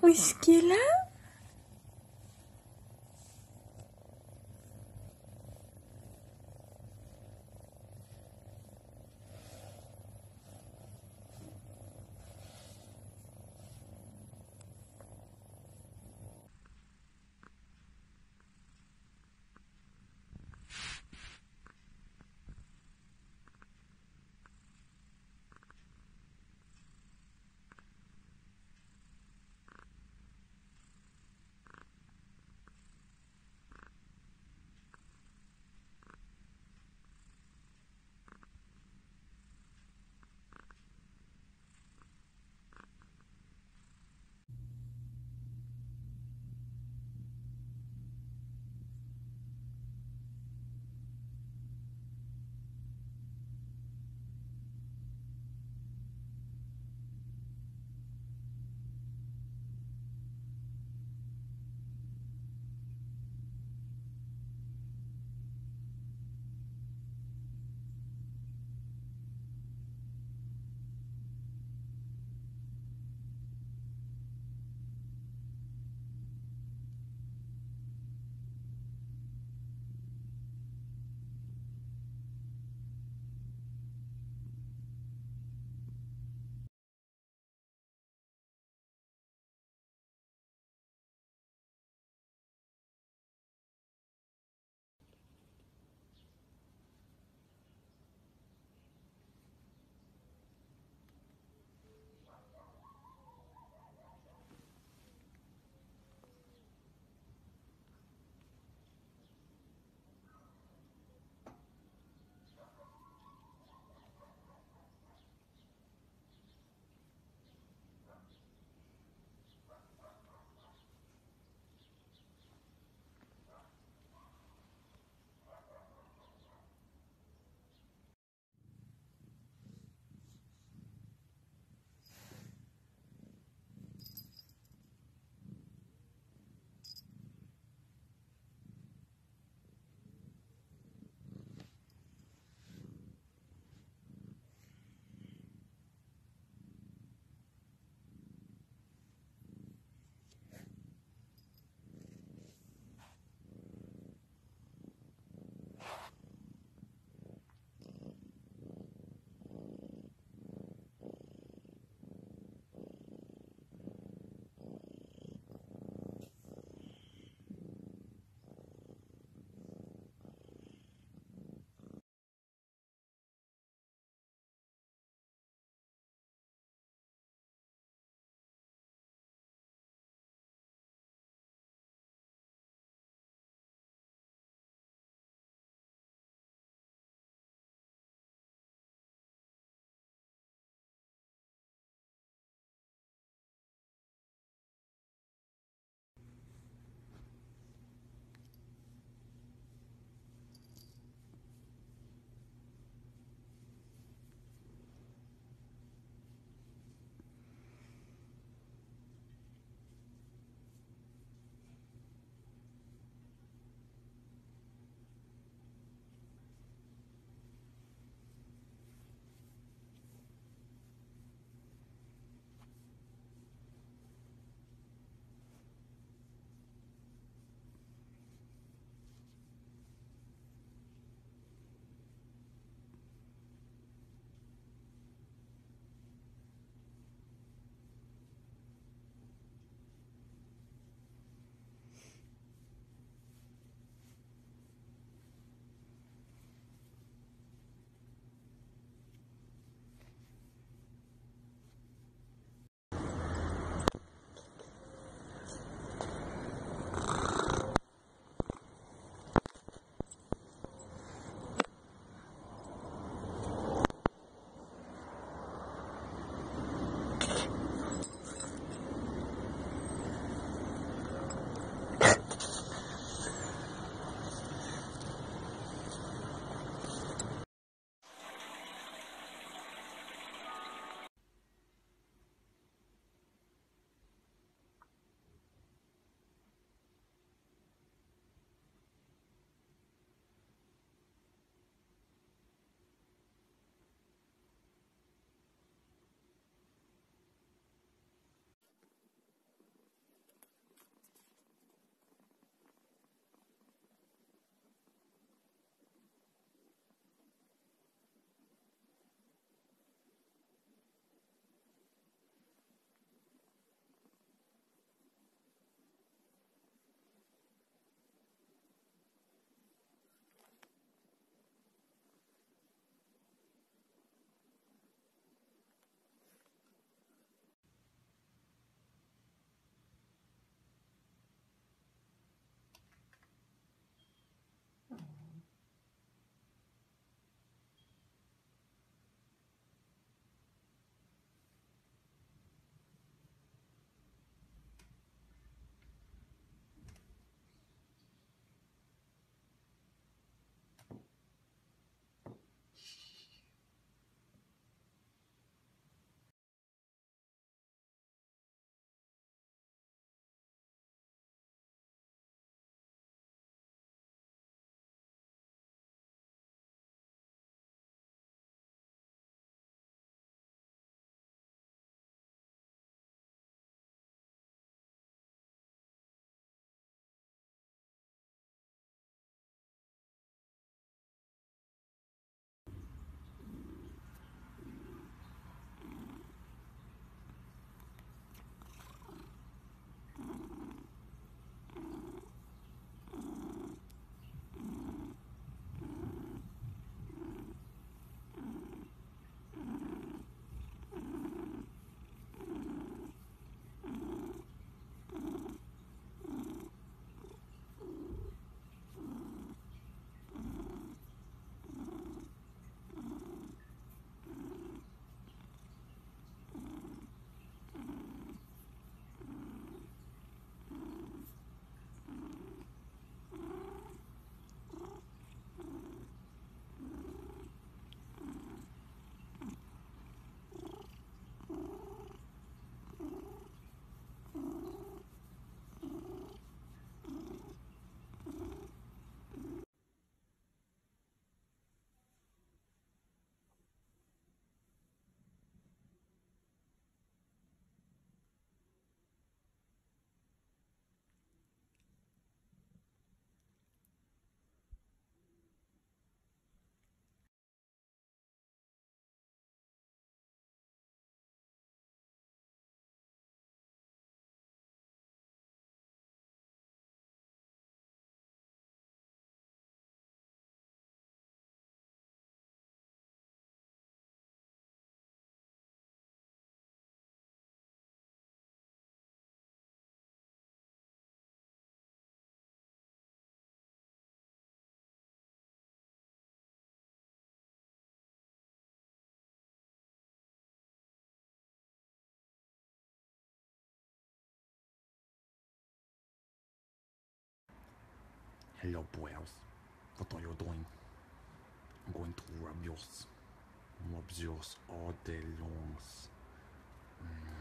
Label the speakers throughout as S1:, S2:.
S1: ¿Huizquila?
S2: Hello, boys. What are you doing? I'm going to rub yours. Rub yours all day long.
S3: Hi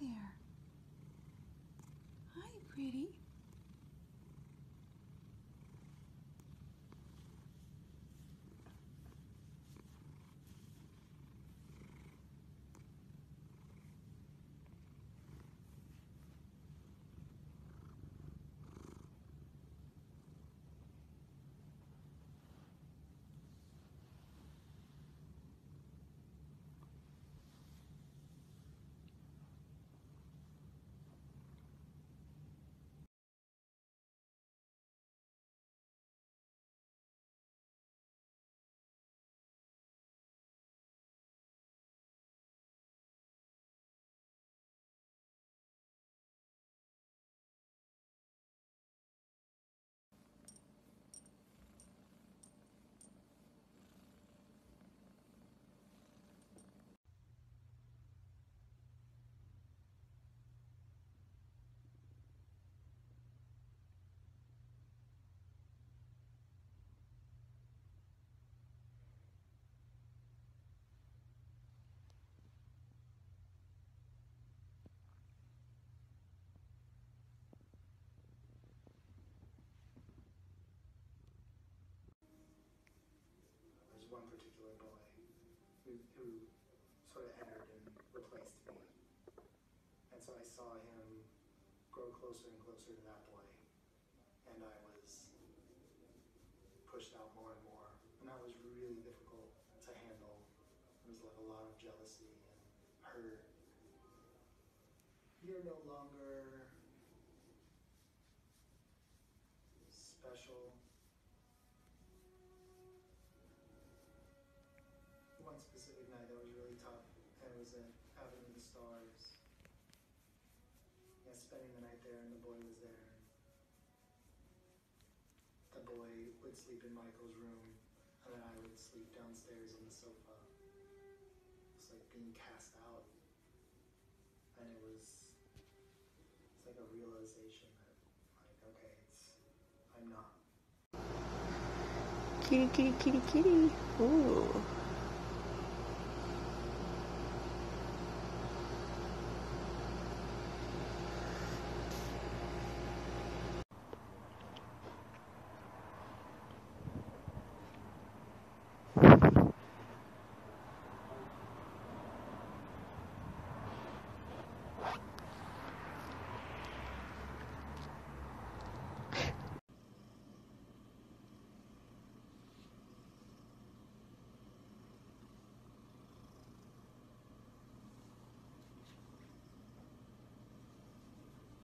S3: there. Hi, pretty.
S4: one particular boy who, who sort of entered and replaced me. And so I saw him grow closer and closer to that boy. And I was pushed out more and more. And that was really difficult to handle. There was like a lot of jealousy and hurt. You're no longer Stars. Yeah, spending the night there, and the boy was there. The boy would sleep in Michael's room, and then I would sleep downstairs on the sofa. It's like being cast out, and it was. It's like a realization that, like, okay, it's. I'm not.
S3: Kitty, kitty, kitty, kitty. Ooh.